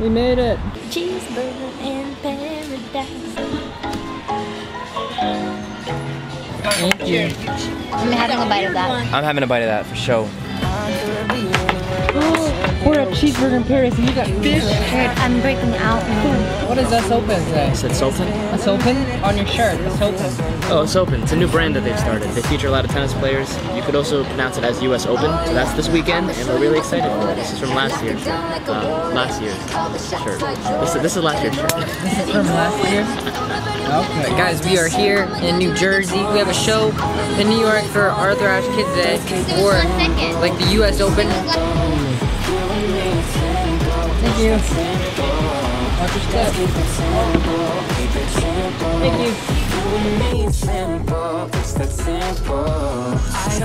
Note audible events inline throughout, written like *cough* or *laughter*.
We made it. Cheeseburger in paradise. Thank you. I'm having a bite of that. I'm having a bite of that for sure. Uh, We're at Cheeseburger in Paris and you got fish. Weird, I'm breaking out now. What does us open say? Is it Sultan? Us open? On your shirt, us open. Oh, it's open. It's a new brand that they've started. They feature a lot of tennis players. You could also pronounce it as US Open. So that's this weekend, and we're really excited for it. This is from last year. Uh, last year's shirt. This is, this is last year's shirt. This is from last year. *laughs* Okay, guys, we are here in New Jersey. We have a show in New York for Arthur Ashe Kids Day or like the U.S. Open. Thank you. Watch your step. Thank you.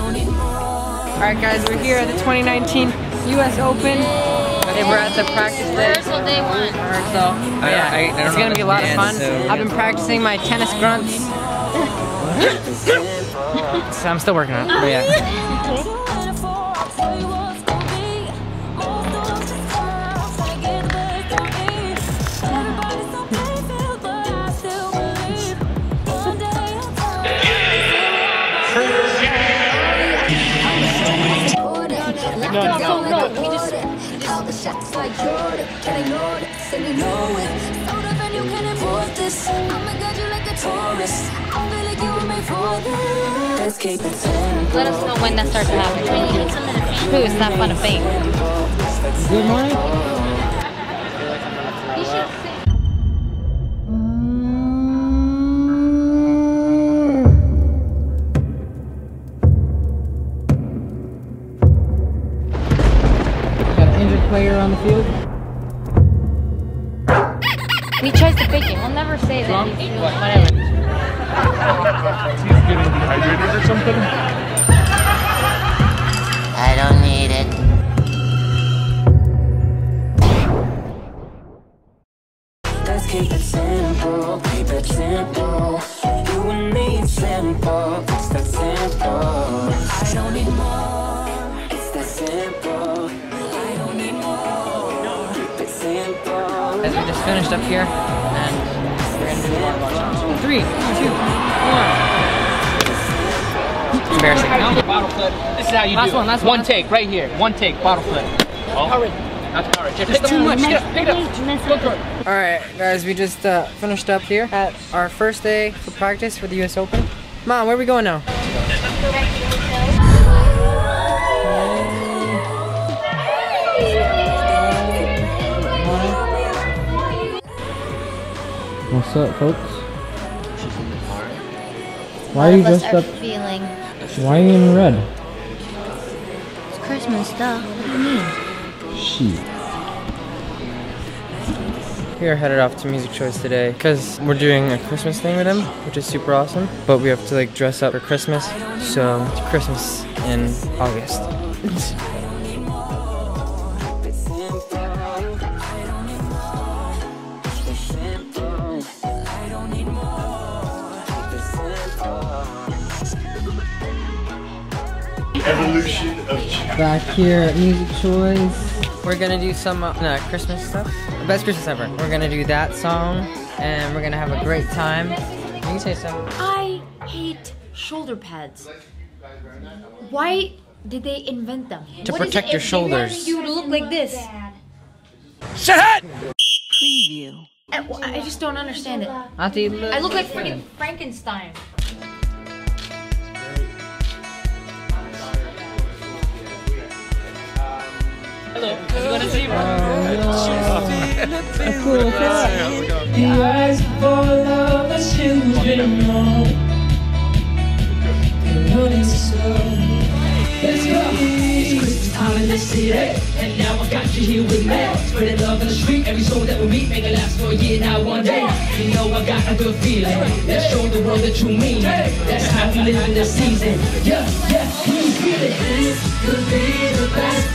Alright guys, we're here at the 2019 US Open. And we're at the practice day. Rehearsal day one. Rehearsal. Yeah, I- I it's know gonna be a lot of fun. so- I've been practicing my tennis grunts. *laughs* so I'm still working on it. But yeah. *laughs* No, no, no. We just. All the shots like Jordan, can't ignore and you it. Can afford this. I'ma guide you like a tourist. I feel like you were made for this. Let's keep it simple. Let us know when that starts to happen. Ooh, it's not fun to fake. Good. You simple. You and me, it's simple, it's that simple. I don't need more, it's that simple. I don't need more, keep it simple. Guys, we just finished up here, and we're gonna do the water. Three, two, one. Embarrassing. Bottle flip. This is how you Last do one, last one, one take, right here. One take, bottle flip. Oh. Courage. Not courage. Just too much. Get pick it up. Go through it. All right, guys, we just uh, finished up here at our first day for practice for the U.S. Open. Mom, where are we going now? What's up, folks? Why are you All of us dressed are up? feeling. Why are you in red? It's Christmas stuff. What do you mean? She. We are headed off to Music Choice today because we're doing a Christmas thing with them, which is super awesome. But we have to like dress up for Christmas, so it's Christmas in August. Evolution of Jack. Back here at Music Choice, we're gonna do some uh, no, Christmas stuff. Best Christmas ever. We're gonna do that song, and we're gonna have a great time. You can say something. I hate shoulder pads. Why did they invent them? To What is protect it your if they wanted shoulders. You look like this. Shut! Preview. I, I just don't understand it. I look like freaking Frankenstein. Time in the city, and now I got you here with me. Spreading love in the street, every soul that we meet, make it last for a year, now one day. You know I got a good feeling. Let's show the world that you mean. That's how we live in the season. Yeah, yeah, can you feel it? This could be the best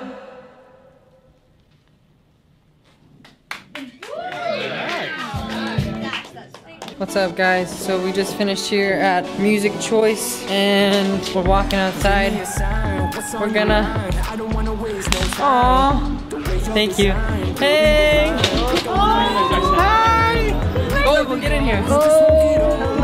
What's up, guys? So we just finished here at Music Choice, and we're walking outside. We're gonna. Aww. Thank you. Hey. Hi. Oh, we'll get in here. Oh,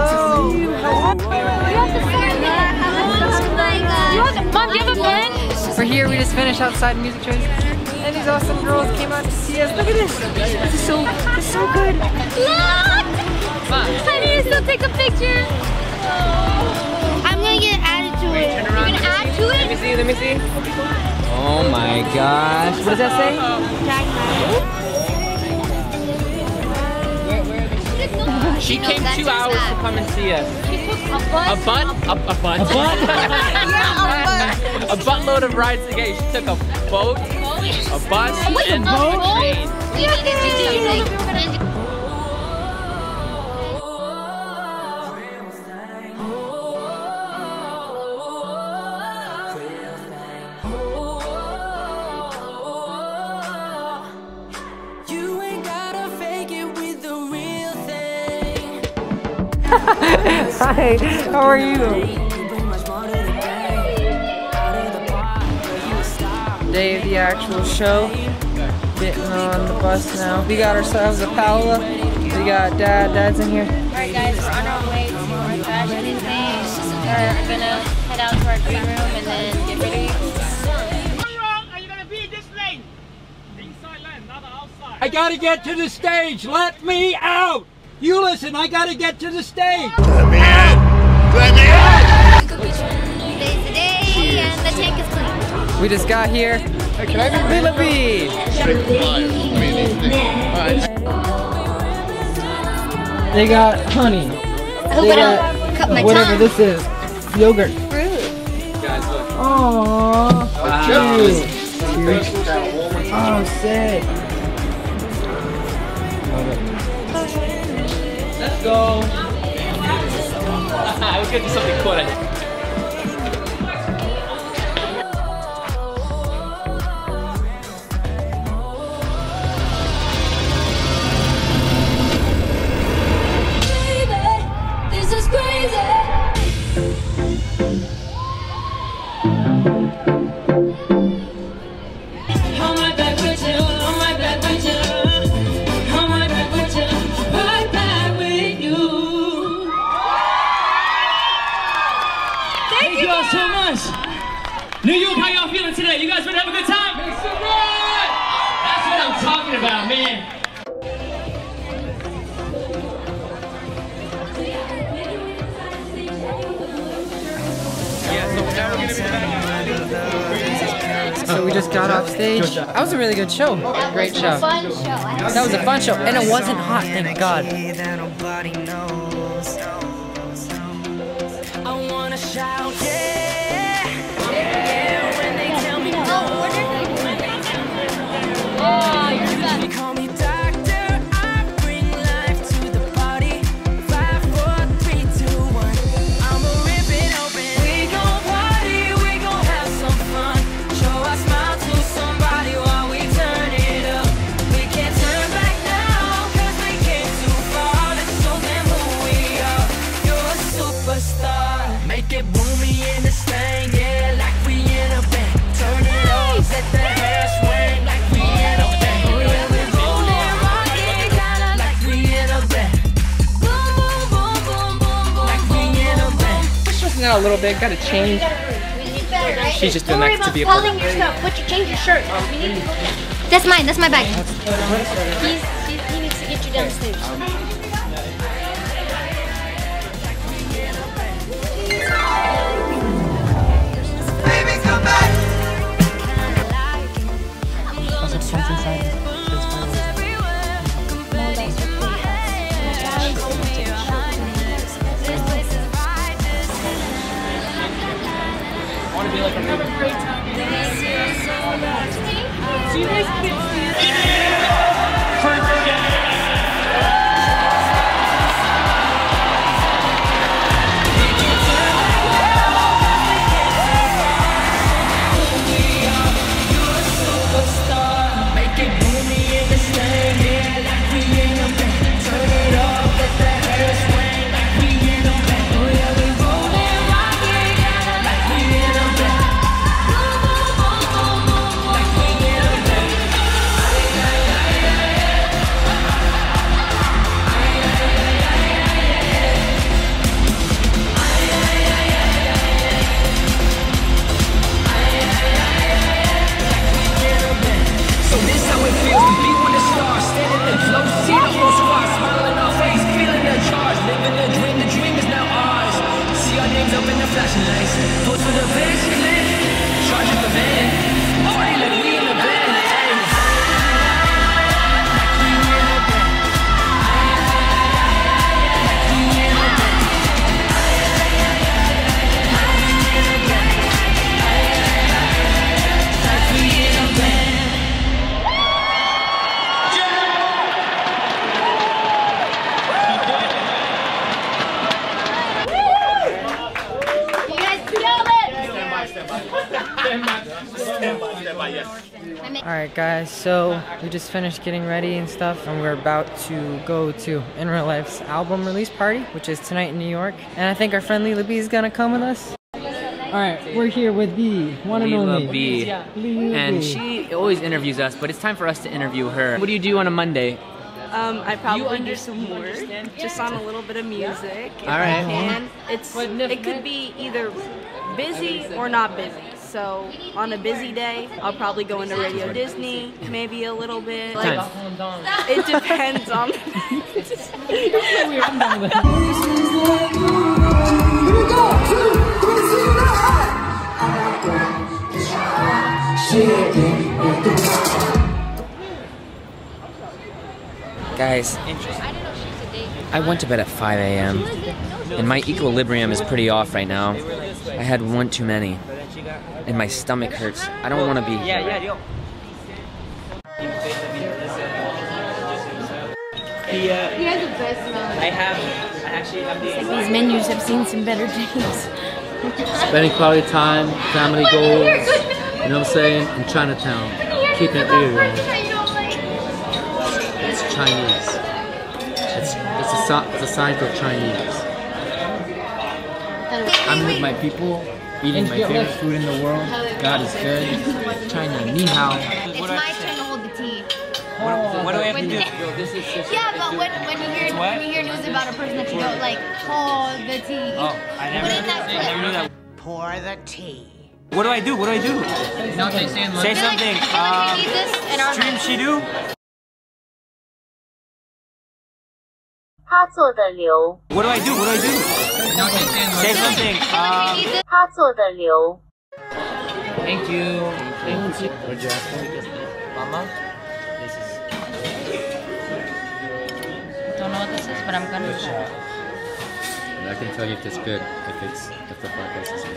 Mom, do you have a pen? We're here. We just finished outside Music Choice, and these awesome girls came out to see us. Look at this. This is so. This is so good. Look! I need to still take a picture. I'm gonna get added to it. You're gonna add to Let me see. Let me see. Oh my gosh. What does that say? Jack She came two hours to come and see us. A A butt, a, a butt, *laughs* a butt, a buttload of rides to get. She took a boat, a bus, and a train. You Hi. How are you? Day of the actual show. Getting on the bus now. We got ourselves a Paola. We got Dad. Dad's in here. Alright guys, we're on our way to our fashion thing. We're gonna head out to our green room and then get ready. I gotta get to the stage. Let me out. You listen. I gotta get to the stage. Let me in. Let me in. Today's the day and the tank is clean. We just got here. Can I be Lila B. They got honey. They got cut my whatever tongue. this is. Yogurt. Aww. Cute. Oh, sick. Let's go. I was gonna something cool. Talking about, man. So we just got off stage. That was a really good show. Great show. Fun show. That was a fun show, and it wasn't hot, thank God. I wanna shout, yeah. Little bit, gotta change. She's just doing that to be a part. your stuff. Put your change your shirt. That's mine. That's my bag. He's, he needs to get you downstairs. name's up in the flashing lights. Toast for the basic, charge up the van. Alright guys, so we just finished getting ready and stuff and we're about to go to In Real Life's album release party, which is tonight in New York. And I think our friend Lila B is gonna come with us. Alright, we're here with the one and Lila only. B. Lila And B. she always interviews us, but it's time for us to interview her. What do you do on a Monday? Um, I probably do some work, just on a little bit of music. If All right. I can. It's it could be either busy or not busy. So on a busy day, I'll probably go into Radio Disney, maybe a little bit. Like, it depends on. Guys, interesting. I went to bed at 5 a.m. and my equilibrium is pretty off right now. I had one too many, and my stomach hurts. I don't want to be here. He has the best smell. I have. I actually have These menus have seen some better days. Spending quality time, family goals, you know what I'm saying? In Chinatown. Keeping it real. It's Chinese. It's, it's, a, si- it's a sign for Chinese. I'm with my people, eating my favorite food in the world. God is good. China, ni hao. It's my turn to hold the tea. What, what do I have to When- do? Yeah, but when, when you hear when you hear news about a person that you don't like, hold the tea. Oh, I never, Put in that I never clip. knew that. Pour the tea. What do I do? What do I do? Say something. I feel like Um, we need this in our stream lives. she do? 他做的流， What do I do? What do I do? Say something. Um, 他做的流。 thank you. Thank you. Mama? Don't know what this is, but I'm gonna try. I can tell you if it's good, if it's if the fried rice is good.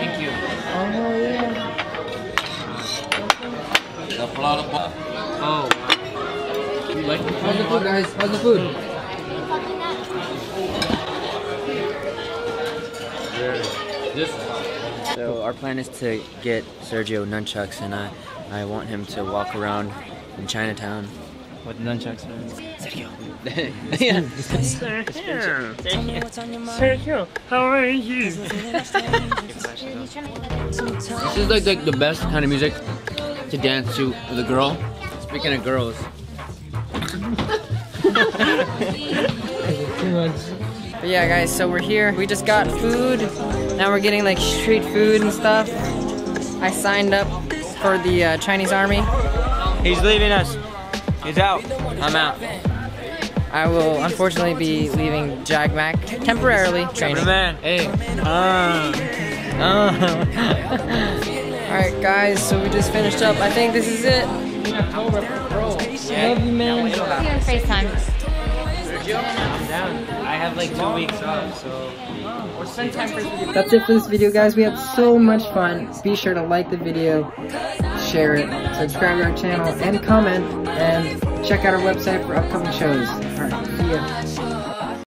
Thank you. Oh. You like How's the food, guys? How's the food? So our plan is to get Sergio nunchucks, and I, I want him to walk around in Chinatown. With nunchucks, Sergio. *laughs* yeah. Sergio, how are you? This is like, like the best kind of music to dance to with a girl. Speaking of girls, Too *laughs* much. But yeah, guys, so we're here. We just got food. Now we're getting like street food and stuff. I signed up for the uh, Chinese army. He's leaving us. He's out. I'm out. I will unfortunately be leaving JagMac temporarily. Training. Man. Hey. Uh, *laughs* Alright, guys, so we just finished up. I think this is it. Love you, man. See you on FaceTime. I'm down. I have like two weeks off, so. That's it for this video, guys. We had so much fun. Be sure to like the video, share it, subscribe to our channel, and comment, and check out our website for upcoming shows. Alright, see ya.